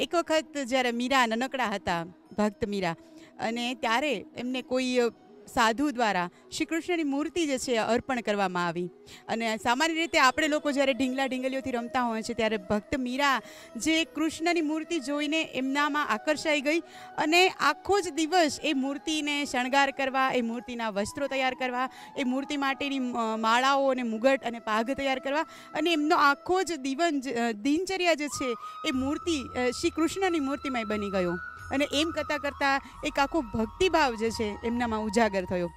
એક વખત જ્યારે મીરા નનકડા હતા ભક્ત મીરા અને ત્યારે એમને કોઈ સાધુ દ્વારા શ્રી કૃષ્ણની મૂર્તિ જે છે અર્પણ કરવામાં આવી. અને સામાન્ય રીતે આપણે લોકો જ્યારે ઢીંગલા ઢીંગલીઓથી રમતા હોય છે ત્યારે ભક્ત મીરા જે કૃષ્ણની મૂર્તિ જોઈને એમનામાં આકર્ષાઈ ગઈ અને આખો જ દિવસ એ મૂર્તિને શણગાર કરવા, એ મૂર્તિના વસ્ત્રો તૈયાર કરવા, એ મૂર્તિ માટેની માળાઓ અને મુગટ અને પાઘ તૈયાર કરવા અને એમનો આખો જ દીવન દિનચર્યા જે છે એ મૂર્તિ શ્રી કૃષ્ણની મૂર્તિમય બની ગયો. અને એમ કરતાં કરતાં એક આખો ભક્તિભાવ જે છે એમનામાં ઉજાગર થયો.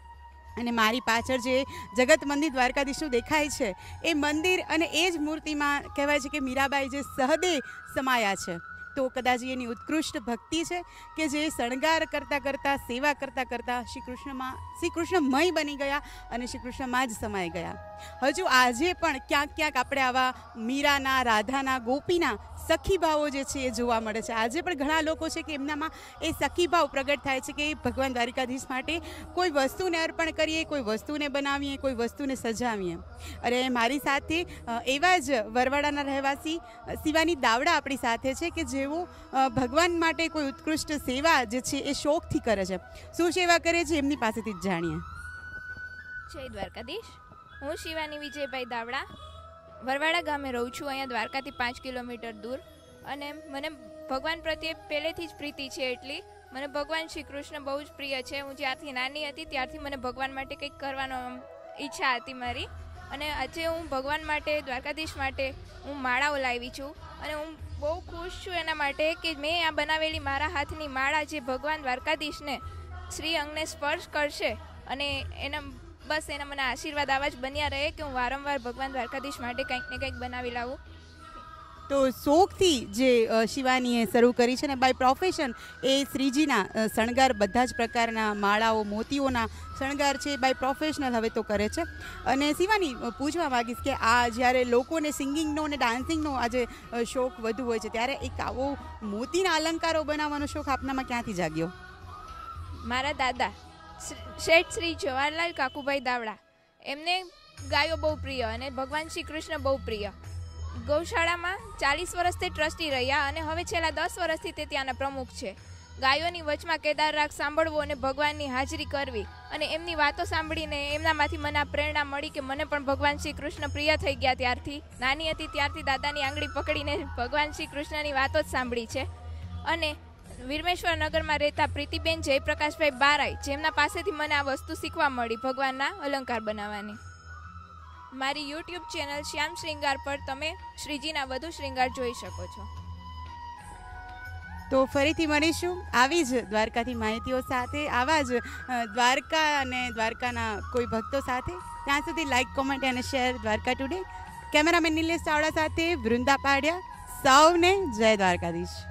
અને મારી પાછળ જે જગત મંદિર દ્વારકાધીશનું દેખાય છે, એ મંદિર અને એ જ મૂર્તિમાં કહેવાય છે કે મીરાબાઈ જે સહદે સમાયા છે. તો કદાચ એની ઉત્કૃષ્ટ ભક્તિ છે કે જે શણગાર કરતાં કરતાં, સેવા કરતાં કરતાં શ્રી કૃષ્ણમાં શ્રી કૃષ્ણમય બની ગયા અને શ્રી કૃષ્ણમાં જ સમાઈ ગયા. હજુ આજે પણ ક્યાંક ક્યાંક આપણે આવા મીરાના, રાધાના, ગોપીના સખી ભાવો જે છે એ જોવા મળે છે. આજે પણ ઘણા લોકો છે કે એમનામાં એ સખી ભાવ પ્રગટ થાય છે કે ભગવાન દ્વારિકાધીશ માટે કોઈ વસ્તુને અર્પણ કરીએ, કોઈ વસ્તુને બનાવીએ, કોઈ વસ્તુને સજાવીએ. અને મારી સાથે એવા જ વરવાડાના રહેવાસી શિવાની દાવડા આપણી સાથે છે કે જેઓ ભગવાન માટે કોઈ ઉત્કૃષ્ટ સેવા જે છે એ શોખથી કરે છે. શું સેવા કરે છે એમની પાસેથી જ જાણીએ. જય દ્વારકાધીશ. હું શિવાની વિજયભાઈ દાવડા. વરવાડા ગામે રહું છું, અહીંયા દ્વારકાથી પાંચ કિલોમીટર દૂર. અને મને ભગવાન પ્રત્યે પહેલેથી જ પ્રીતિ છે એટલી. મને ભગવાન શ્રી કૃષ્ણ બહુ જ પ્રિય છે. હું જ્યારથી નાની હતી ત્યારથી મને ભગવાન માટે કંઈક કરવાનો ઈચ્છા હતી મારી. અને આજે હું ભગવાન માટે, દ્વારકાધીશ માટે હું માળાઓ લાવી છું. અને હું બહુ ખુશ છું એના માટે કે મેં આ બનાવેલી મારા હાથની માળા જે ભગવાન દ્વારકાધીશને શ્રી અંગને સ્પર્શ કરશે અને એના બસ એના મને આશીર્વાદ આવા જ બન્યા રહે કે હું વારંવાર ભગવાન દ્વારકાધીશ માટે કંઈક ને કંઈક બનાવી લાવું. તો શોખથી જે શિવાનીએ શરૂ કરી છે ને બાય પ્રોફેશન એ શ્રીજીના શણગાર બધા જ પ્રકારના માળાઓ મોતીઓના શણગાર છે બાય પ્રોફેશનલ હવે તો કરે છે. અને શિવાની પૂછવા માગીશ કે આ જ્યારે લોકોને સિંગિંગનો અને ડાન્સિંગનો આજે શોખ વધુ હોય છે ત્યારે એક આવો મોતીના અલંકારો બનાવવાનો શોખ આપનામાં ક્યાંથી જાગ્યો? મારા દાદા શેઠ શ્રી જવાહરલાલ કાકુભાઈ દાવડા. એમને ગાયો બહુ પ્રિય અને ભગવાન શ્રી કૃષ્ણ બહુ પ્રિય. ગૌશાળામાં ચાલીસ વર્ષથી ટ્રસ્ટી રહ્યા અને હવે છેલ્લા દસ વર્ષથી તે ત્યાંના પ્રમુખ છે. ગાયોની વચમાં કેદાર રાગ સાંભળવો અને ભગવાનની હાજરી કરવી અને એમની વાતો સાંભળીને એમનામાંથી મને આ પ્રેરણા મળી કે મને પણ ભગવાન શ્રી કૃષ્ણ પ્રિય થઈ ગયા ત્યારથી. નાની હતી ત્યારથી દાદાની આંગળી પકડીને ભગવાન શ્રી કૃષ્ણની વાતો જ સાંભળી છે. અને વિરમેશ્વર નગરમાં રહેતા પ્રીતિબેન જયપ્રકાશભાઈ બારાઈ જેમના પાસેથી મને આ વસ્તુ શીખવા મળી ભગવાનના અલંકાર બનાવવાની. મારી યુટ્યુબ ચેનલ શ્યામ શ્રૃંગાર પર તમે શ્રીજીના વધુ શ્રૃંગાર જોઈ શકો છો. તો ફરીથી મળીશું આવી જ દ્વારકાથી માહિતીઓ સાથે, આવા જ દ્વારકા અને દ્વારકાના કોઈ ભક્તો સાથે. ત્યાં સુધી લાઇક કોમેન્ટ અને share Dwarka today cameraman Nilesh Chavda સાથે વૃંદા પાડ્યા સૌને જય દ્વારકાધીશ.